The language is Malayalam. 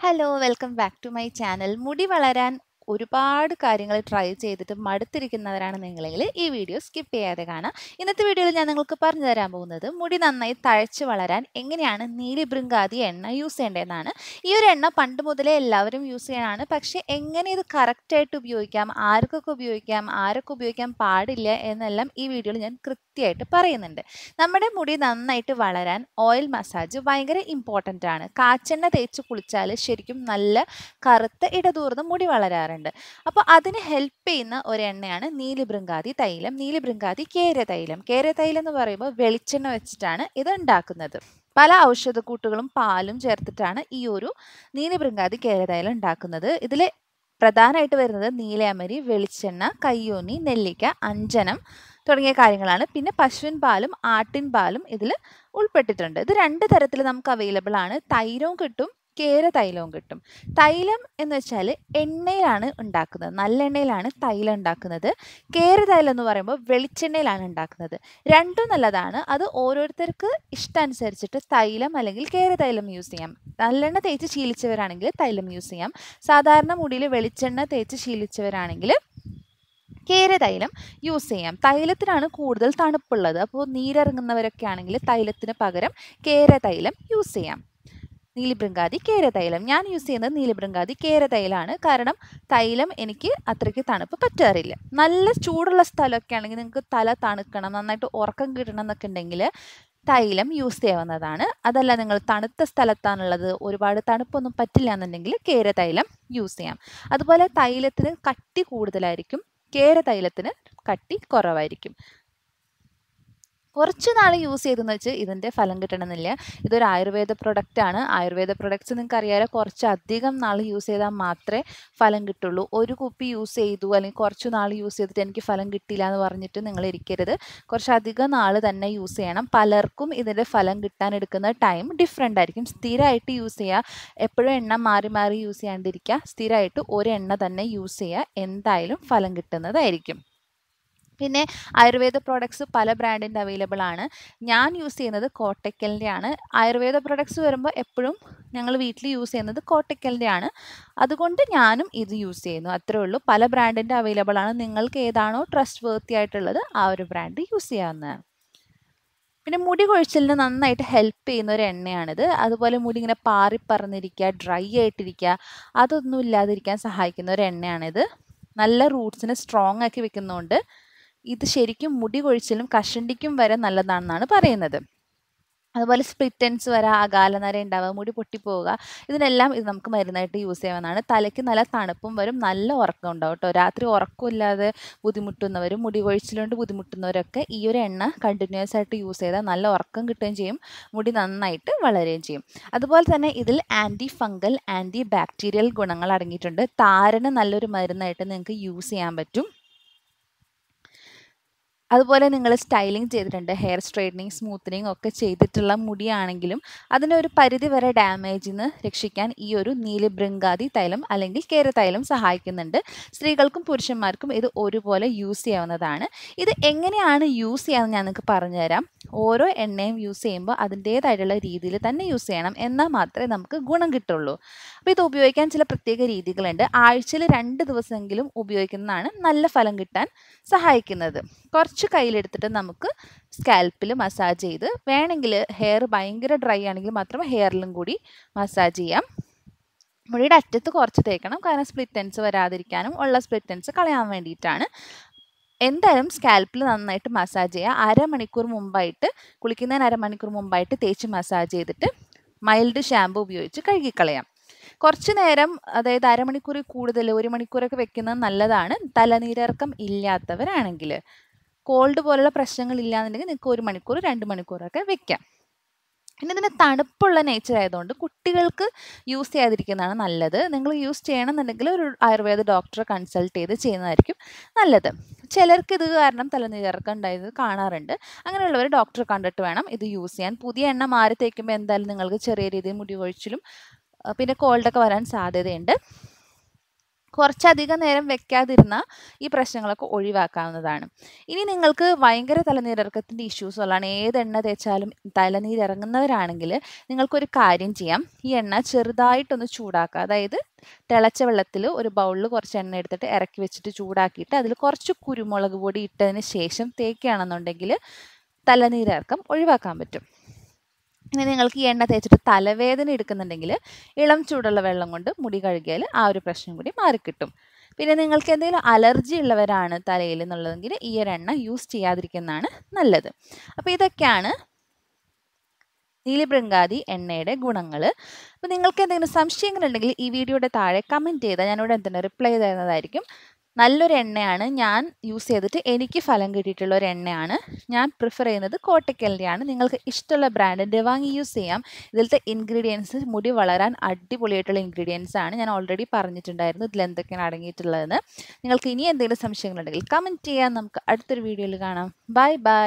Hello welcome back to my channel മുടി വളരാൻ ഒരുപാട് കാര്യങ്ങൾ ട്രൈ ചെയ്തിട്ട് മടുത്തിരിക്കുന്നവരാണ് നിങ്ങളെങ്കിൽ ഈ വീഡിയോ സ്കിപ്പ് ചെയ്യാതെ കാണാം. ഇന്നത്തെ വീഡിയോയിൽ ഞാൻ നിങ്ങൾക്ക് പറഞ്ഞു തരാൻ പോകുന്നത് മുടി നന്നായി തഴച്ച് വളരാൻ എങ്ങനെയാണ് നീലിബൃങ്കാതി എണ്ണ യൂസ് ചെയ്യേണ്ടതെന്നാണ്. ഈ ഒരു എണ്ണ പണ്ട് മുതലേ എല്ലാവരും യൂസ് ചെയ്യാനാണ്. പക്ഷേ എങ്ങനെ ഇത് കറക്റ്റായിട്ട് ഉപയോഗിക്കാം ആർക്കൊക്കെ ഉപയോഗിക്കാം ആരൊക്കെ ഉപയോഗിക്കാൻ പാടില്ല എന്നെല്ലാം ഈ വീഡിയോയിൽ ഞാൻ കൃത്യമായിട്ട് പറയുന്നുണ്ട്. നമ്മുടെ മുടി നന്നായിട്ട് വളരാൻ ഓയിൽ മസാജ് ഭയങ്കര ഇമ്പോർട്ടന്റ് ആണ്. കാച്ചെണ്ണ തേച്ച് കുളിച്ചാൽ ശരിക്കും നല്ല കറുത്ത ഇടതൂർന്ന് മുടി വളരാറുണ്ട്. അപ്പോൾ അതിന് ഹെൽപ്പ് ചെയ്യുന്ന ഒരു എണ്ണയാണ് നീലിബൃങ്കാതി തൈലം. നീലിബൃങ്കാതി കേര തൈലം കേര തൈലം എന്ന് പറയുമ്പോൾ വെളിച്ചെണ്ണ വെച്ചിട്ടാണ് ഇത് ഉണ്ടാക്കുന്നത് പല ഔഷധക്കൂട്ടുകളും പാലും ചേർത്തിട്ടാണ് ഈ ഒരു നീലിബൃങ്കാതി കേരതൈലം ഉണ്ടാക്കുന്നത്. ഇതിൽ പ്രധാനമായിട്ട് വരുന്നത് നീലയമരി വെളിച്ചെണ്ണ കയ്യോന്നി നെല്ലിക്ക അഞ്ജനം തുടങ്ങിയ കാര്യങ്ങളാണ്. പിന്നെ പശുവിൻ പാലും ആട്ടിൻ പാലും ഇതിൽ ഉൾപ്പെട്ടിട്ടുണ്ട്. ഇത് രണ്ട് തരത്തിൽ നമുക്ക് അവൈലബിൾ ആണ്. തൈരവും കിട്ടും കേര തൈലവും കിട്ടും. തൈലം എന്ന് വെച്ചാൽ എണ്ണയിലാണ് ഉണ്ടാക്കുന്നത്. നല്ല എണ്ണയിലാണ് തൈലം ഉണ്ടാക്കുന്നത്. കേര തൈലം എന്ന് പറയുമ്പോൾ വെളിച്ചെണ്ണയിലാണ് ഉണ്ടാക്കുന്നത്. രണ്ടും നല്ലതാണ്. അത് ഓരോരുത്തർക്ക് ഇഷ്ടമനുസരിച്ചിട്ട് തൈലം അല്ലെങ്കിൽ കേര തൈലം യൂസ് ചെയ്യാം. നല്ലെണ്ണ തേച്ച് ശീലിച്ചവരാണെങ്കിൽ തൈലം യൂസ് ചെയ്യാം. സാധാരണ മുടിയിൽ വെളിച്ചെണ്ണ തേച്ച് ശീലിച്ചവരാണെങ്കിൽ കേര തൈലം യൂസ് ചെയ്യാം. തൈലത്തിനാണ് കൂടുതൽ തണുപ്പുള്ളത്. അപ്പോൾ നീരിറങ്ങുന്നവരൊക്കെ ആണെങ്കിൽ തൈലത്തിന് പകരം കേര തൈലം യൂസ് ചെയ്യാം. നീലിബൃങ്കാതി കേരതൈലം. ഞാൻ യൂസ് ചെയ്യുന്നത് നീലിബൃങ്കാതി കേരതൈലാണ്. കാരണം തൈലം എനിക്ക് അത്രയ്ക്ക് തണുപ്പ് പറ്റാറില്ല. നല്ല ചൂടുള്ള സ്ഥലമൊക്കെ ആണെങ്കിൽ നിങ്ങൾക്ക് തല തണുക്കണം നന്നായിട്ട് ഉറക്കം കിട്ടണം എന്നൊക്കെ ഉണ്ടെങ്കിൽ തൈലം യൂസ് ചെയ്യാവുന്നതാണ്. അതല്ല നിങ്ങൾ തണുത്ത സ്ഥലത്താണുള്ളത് ഒരുപാട് തണുപ്പൊന്നും പറ്റില്ല എന്നുണ്ടെങ്കിൽ കേരതൈലം യൂസ് ചെയ്യാം. അതുപോലെ തൈലത്തിന് കട്ടി കൂടുതലായിരിക്കും. കേര തൈലത്തിന് കട്ടി കുറവായിരിക്കും. കുറച്ച് നാൾ യൂസ് ചെയ്തെന്ന് വെച്ച് ഇതിന്റെ ഫലം കിട്ടണമെന്നില്ല. ഇതൊരു ആയുർവേദ പ്രൊഡക്റ്റ് ആണ്. ആയുർവേദ പ്രൊഡക്ട്സ് നിങ്ങൾക്ക് അറിയാലോ കുറച്ച് അധികം നാൾ യൂസ് ചെയ്താൽ മാത്രമേ ഫലം കിട്ടുള്ളൂ. ഒരു കുപ്പി യൂസ് ചെയ്തു അല്ലെങ്കിൽ കുറച്ച് നാൾ യൂസ് ചെയ്തിട്ട് എനിക്ക് ഫലം കിട്ടിയില്ല എന്ന് പറഞ്ഞിട്ട് നിങ്ങൾ ഇരിക്കരുത്. കുറച്ചധികം നാൾ തന്നെ യൂസ് ചെയ്യണം. പലർക്കും ഇതിന്റെ ഫലം കിട്ടാൻ എടുക്കുന്ന ടൈം ഡിഫറെന്റ് ആയിരിക്കും. സ്ഥിരമായിട്ട് യൂസ് ചെയ്യുക. എപ്പോഴും എണ്ണ മാറി മാറി യൂസ് ചെയ്യാണ്ടിരിക്കുക. സ്ഥിരമായിട്ട് ഒരു എണ്ണ തന്നെ യൂസ് ചെയ്യുക. എന്തായാലും ഫലം കിട്ടുന്നതായിരിക്കും. പിന്നെ ആയുർവേദ പ്രോഡക്ട്സ് പല ബ്രാൻഡിന്റെ അവൈലബിൾ ആണ്. ഞാൻ യൂസ് ചെയ്യുന്നത് കോട്ടക്കലിന്റെ ആണ് ആയുർവേദ പ്രോഡക്ട്സ് വരുമ്പോൾ എപ്പോഴും ഞങ്ങൾ വീട്ടിൽ യൂസ് ചെയ്യുന്നത് കോട്ടക്കലിന്റെ ആണ് അതുകൊണ്ട് ഞാനും ഇത് യൂസ് ചെയ്യുന്നു. അത്രേ ഉള്ളൂ. പല ബ്രാൻഡിന്റെ അവൈലബിൾ ആണ്. നിങ്ങൾക്ക് ഏതാണോ ട്രസ്റ്റ് വേർത്തി ആയിട്ടുള്ളത് ആ ഒരു ബ്രാൻഡ് യൂസ് ചെയ്യാവുന്നതാണ്. പിന്നെ മുടി കൊഴിച്ചിലിന് നന്നായിട്ട് ഹെൽപ്പ് ചെയ്യുന്ന ഒരു എണ്ണയാണിത്. അതുപോലെ മുടി ഇങ്ങനെ പാറിപ്പറന്നിരിക്കുക ഡ്രൈ ആയിട്ടിരിക്കുക അതൊന്നും ഇല്ലാതിരിക്കാൻ സഹായിക്കുന്ന ഒരു എണ്ണയാണിത്. നല്ല റൂട്ട്സിനെ സ്ട്രോങ് ആക്കി വെക്കുന്നതുകൊണ്ട് ഇത് ശരിക്കും മുടി കൊഴിച്ചിലും കഷണ്ടിക്കും വരെ നല്ലതാണെന്നാണ് പറയുന്നത്. അതുപോലെ സ്പ്ലിറ്റൻസ് വരാ അകാലനര ഉണ്ടാവുക മുടി പൊട്ടിപ്പോവുക ഇതിനെല്ലാം ഇത് നമുക്ക് മരുന്നായിട്ട് യൂസ് ചെയ്യാവുന്നതാണ്. തലയ്ക്ക് നല്ല തണുപ്പും വരും നല്ല ഉറക്കം ഉണ്ടാവും കേട്ടോ. രാത്രി ഉറക്കമില്ലാതെ ബുദ്ധിമുട്ടുന്നവരും മുടി കൊഴിച്ചിലുകൊണ്ട് ബുദ്ധിമുട്ടുന്നവരൊക്കെ ഈ ഒരു എണ്ണ കണ്ടിന്യൂസ് ആയിട്ട് യൂസ് ചെയ്താൽ നല്ല ഉറക്കം കിട്ടുകയും ചെയ്യും മുടി നന്നായിട്ട് വളരുകയും ചെയ്യും. അതുപോലെ തന്നെ ഇതിൽ ആന്റി ഫംഗൽ ആന്റി ബാക്ടീരിയൽ ഗുണങ്ങൾ അടങ്ങിയിട്ടുണ്ട്. താരന് നല്ലൊരു മരുന്നായിട്ട് നിങ്ങൾക്ക് യൂസ് ചെയ്യാൻ പറ്റും. അതുപോലെ നിങ്ങൾ സ്റ്റൈലിംഗ് ചെയ്തിട്ടുണ്ട് ഹെയർ സ്ട്രെയിറ്റനിങ് സ്മൂത്തനിങ് ഒക്കെ ചെയ്തിട്ടുള്ള മുടിയാണെങ്കിലും അതിനെ ഒരു പരിധി വരെ ഡാമേജിൽ നിന്ന് രക്ഷിക്കാൻ ഈ ഒരു നീലിബൃങ്കാതി തൈലം അല്ലെങ്കിൽ കേര തൈലം സഹായിക്കുന്നുണ്ട്. സ്ത്രീകൾക്കും പുരുഷന്മാർക്കും ഇത് ഒരുപോലെ യൂസ് ചെയ്യാവുന്നതാണ്. ഇത് എങ്ങനെയാണ് യൂസ് ചെയ്യാമെന്ന് ഞാൻ നിങ്ങൾക്ക് പറഞ്ഞുതരാം. ഓരോ എണ്ണയും യൂസ് ചെയ്യുമ്പോൾ അതിന്റേതായിട്ടുള്ള രീതിയിൽ തന്നെ യൂസ് ചെയ്യണം. എന്നാൽ മാത്രമേ നമുക്ക് ഗുണം കിട്ടുള്ളൂ. അപ്പോൾ ഇത് ഉപയോഗിക്കാൻ ചില പ്രത്യേക രീതികളുണ്ട്. ആഴ്ചയിൽ രണ്ട് ദിവസമെങ്കിലും ഉപയോഗിക്കുന്നതാണ് നല്ല ഫലം കിട്ടാൻ സഹായിക്കുന്നത്. കുറച്ച് കയ്യിലെടുത്തിട്ട് നമുക്ക് സ്കാൽപ്പിൽ മസാജ് ചെയ്ത് വേണമെങ്കിൽ ഹെയർ ഭയങ്കര ഡ്രൈ ആണെങ്കിൽ മാത്രം ഹെയറിലും കൂടി മസാജ് ചെയ്യാം. മുടിയുടെ അറ്റത്ത് കുറച്ച് തേക്കണം കാരണം സ്പ്ലിറ്റൻസ് വരാതിരിക്കാനും ഉള്ള സ്പ്ലിറ്റൻസ് കളയാൻ വേണ്ടിയിട്ടാണ്. എന്തായാലും സ്കാൽപ്പിൽ നന്നായിട്ട് മസാജ് ചെയ്യുക. അരമണിക്കൂർ മുമ്പായിട്ട് കുളിക്കുന്നതിന് അരമണിക്കൂർ മുമ്പായിട്ട് തേച്ച് മസാജ് ചെയ്തിട്ട് മൈൽഡ് ഷാമ്പു ഉപയോഗിച്ച് കഴുകിക്കളയാം. കുറച്ച് നേരം അതായത് അരമണിക്കൂറിൽ കൂടുതൽ ഒരു മണിക്കൂറൊക്കെ വെക്കുന്നത് നല്ലതാണ്. തലനീരർക്കം ഇല്ലാത്തവരാണെങ്കിൽ കോൾഡ് പോലുള്ള പ്രശ്നങ്ങൾ ഇല്ലാന്നുണ്ടെങ്കിൽ നിങ്ങൾക്ക് ഒരു മണിക്കൂർ രണ്ട് മണിക്കൂറൊക്കെ വെക്കാം. പിന്നെ ഇതിന് തണുപ്പുള്ള നേച്ചർ ആയതുകൊണ്ട് കുട്ടികൾക്ക് യൂസ് ചെയ്യാതിരിക്കുന്നതാണ് നല്ലത്. നിങ്ങൾ യൂസ് ചെയ്യണമെന്നുണ്ടെങ്കിൽ ഒരു ആയുർവേദ ഡോക്ടറെ കൺസൾട്ട് ചെയ്ത് ചെയ്യുന്നതായിരിക്കും നല്ലത്. ചിലർക്ക് ഇത് കാരണം തലനീരക്കം ഉണ്ടായത് കാണാറുണ്ട്. അങ്ങനെയുള്ളവർ ഡോക്ടറെ കണ്ടിട്ട് വേണം ഇത് യൂസ് ചെയ്യാൻ. പുതിയ എണ്ണ മാറി തേക്കുമ്പോൾ എന്തായാലും നിങ്ങൾക്ക് ചെറിയ രീതിയിൽ മുടി കൊഴിച്ചിലും പിന്നെ കോൾഡൊക്കെ വരാൻ സാധ്യതയുണ്ട്. കുറച്ചധികം നേരം വെക്കാതിരുന്ന ഈ പ്രശ്നങ്ങളൊക്കെ ഒഴിവാക്കാവുന്നതാണ്. ഇനി നിങ്ങൾക്ക് ഭയങ്കര തലനീരിറക്കത്തിന്റെ ഇഷ്യൂസ് ഉള്ളതാണ് ഏത് എണ്ണ തേച്ചാലും തലനീരിറങ്ങുന്നവരാണെങ്കിൽ നിങ്ങൾക്കൊരു കാര്യം ചെയ്യാം. ഈ എണ്ണ ചെറുതായിട്ടൊന്ന് ചൂടാക്കുക. അതായത് തിളച്ച വെള്ളത്തിൽ ഒരു ബൗളിൽ കുറച്ച് എണ്ണ എടുത്തിട്ട് ഇറക്കി വെച്ചിട്ട് ചൂടാക്കിയിട്ട് അതിൽ കുറച്ച് കുരുമുളക് പൊടി ഇട്ടതിന് ശേഷം തേക്കുകയാണെന്നുണ്ടെങ്കിൽ തലനീരിറക്കം ഒഴിവാക്കാൻ പറ്റും. ഇനി നിങ്ങൾക്ക് ഈ എണ്ണ തേച്ചിട്ട് തലവേദന എടുക്കുന്നുണ്ടെങ്കിൽ ഇളം ചൂടുള്ള വെള്ളം കൊണ്ട് മുടി കഴുകിയാൽ ആ ഒരു പ്രശ്നം കൂടി മാറിക്കിട്ടും. പിന്നെ നിങ്ങൾക്ക് എന്തെങ്കിലും അലർജി ഉള്ളവരാണ് തലയിൽ എന്നുള്ളതെങ്കിൽ ഈ ഒരു എണ്ണ യൂസ് ചെയ്യാതിരിക്കുന്നതാണ് നല്ലത്. അപ്പോൾ ഇതൊക്കെയാണ് നീലിഭൃങ്കാതി എണ്ണയുടെ ഗുണങ്ങൾ. അപ്പോൾ നിങ്ങൾക്ക് എന്തെങ്കിലും സംശയങ്ങളുണ്ടെങ്കിൽ ഈ വീഡിയോയുടെ താഴെ കമന്റ് ചെയ്താൽ ഞാനിവിടെ എന്തെങ്കിലും റിപ്ലൈ തരുന്നതായിരിക്കും. നല്ലൊരു എണ്ണയാണ്. ഞാൻ യൂസ് ചെയ്തിട്ട് എനിക്ക് ഫലം കിട്ടിയിട്ടുള്ള ഒരു എണ്ണയാണ്. ഞാൻ പ്രിഫർ ചെയ്യുന്നത് കോട്ടക്കലിന്റെയാണ് നിങ്ങൾക്ക് ഇഷ്ടമുള്ള ബ്രാൻഡിന്റെ വാങ്ങി യൂസ് ചെയ്യാം. ഇതിലത്തെ ഇൻഗ്രീഡിയൻസ് മുടി വളരാൻ അടിപൊളിയായിട്ടുള്ള ഇൻഗ്രീഡിയൻസ് ആണ്. ഞാൻ ഓൾറെഡി പറഞ്ഞിട്ടുണ്ടായിരുന്നു ഇതിൽ എന്തൊക്കെയാണ് അടങ്ങിയിട്ടുള്ളതെന്ന്. നിങ്ങൾക്ക് ഇനി എന്തെങ്കിലും സംശയങ്ങളുണ്ടെങ്കിൽ കമന്റ് ചെയ്യാം. നമുക്ക് അടുത്തൊരു വീഡിയോയിൽ കാണാം. Bye bye